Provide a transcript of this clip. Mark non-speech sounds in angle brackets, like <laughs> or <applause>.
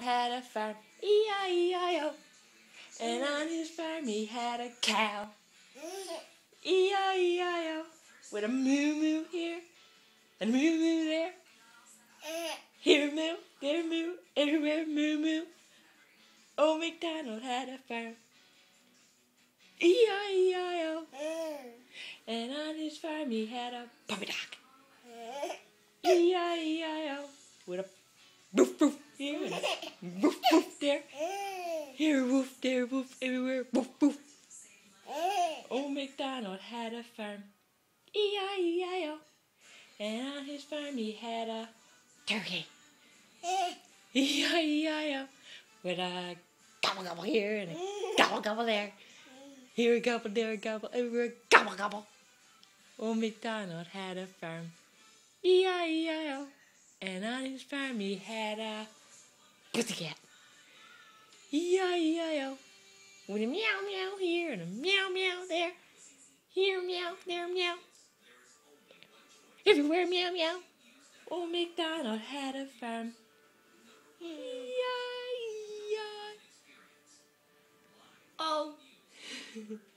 had a farm, E-I-E-I-O. And on his farm he had a cow, E-I-E-I-O. With a moo moo here, and a moo moo there. Here moo, there moo, everywhere moo moo. Old MacDonald had a farm, E-I-E-I-O. And on his farm he had a puppy dog, E-I-E-I-O. With a woof woof here <laughs> woof woof there. Eh. Here woof, there woof, everywhere woof woof. Eh. Old MacDonald had a farm, E-I-E-I-O. And on his farm he had a turkey, eh. E-I-E-I-O. With a gobble gobble here and a gobble gobble there. Here a gobble, there a gobble, everywhere a gobble gobble. Old MacDonald had a farm, E-I-E-I-O. And on his farm he had a pussycat, E-I-E-I-O. With a meow meow here and a meow meow there. Here meow, there meow. Everywhere meow meow. Oh, Old MacDonald had a farm. E-I-E-I. Oh. <laughs>